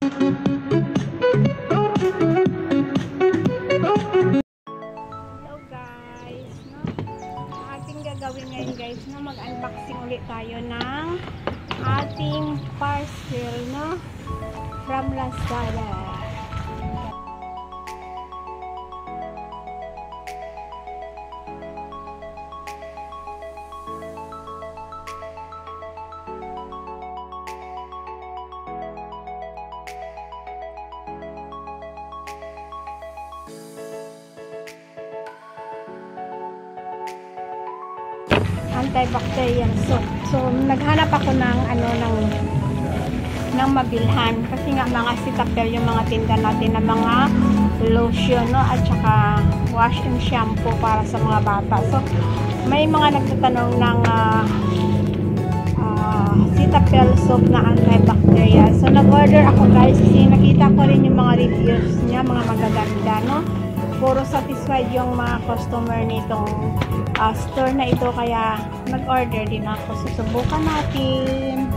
Hello guys, no? Ang ating gagawin ngayon guys, no? Mag-unboxing ulit tayo ng ating parcel, no? From Lazada. Antibacterial soap. So, naghanap ako ng ano ng ng mabilhan kasi nga mga sitapel yung mga tinda natin na mga lotion no at saka wash and shampoo para sa mga bata. So, may mga nagtatanong ng uh, uh, Cetaphil soap na antibacterial. So, nag-order ako guys kasi nakita ko rin yung mga reviews niya, mga magaganda, no? Puro satisfied yung mga customer nitong uh, store na ito kaya nag-order din ako. Susubukan natin.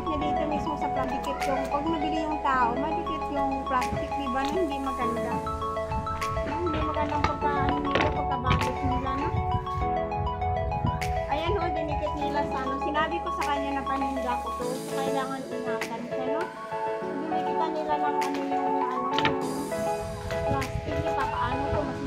plastic na dito mismo sa plastic yung pag nabili yung tao, madikit yung plastic, di ba, hindi maganda. Hindi maganda pagkaano nila, pagkabagot nila, no? Ayan o, dinikit nila sa ano. Sinabi ko sa kanya na paninda ko to, so kailangan ingatan siya, no? So, dinikitan nila ng ano yung, ano, yung plastic, ipapaano ko, mas